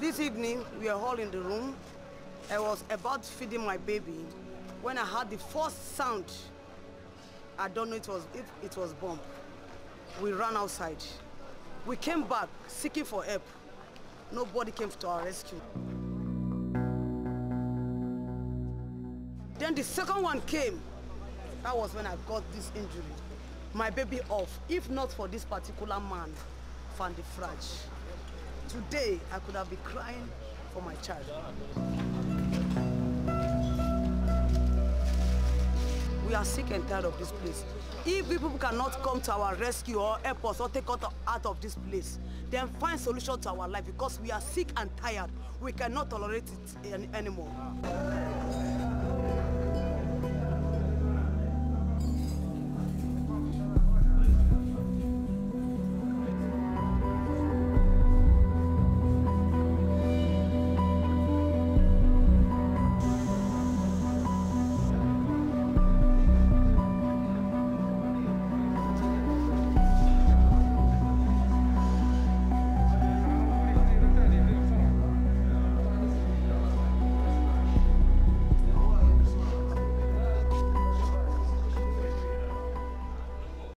This evening, we are all in the room. I was about feeding my baby when I heard the first sound. I don't know it was if it was bomb. We ran outside. We came back seeking for help. Nobody came to our rescue. Then the second one came. That was when I got this injury. My baby off. If not for this particular man, Fandy Fraj. Today, I could have been crying for my child. We are sick and tired of this place. If people cannot come to our rescue or help us or take us out of this place, then find solution to our life because we are sick and tired. We cannot tolerate it any anymore.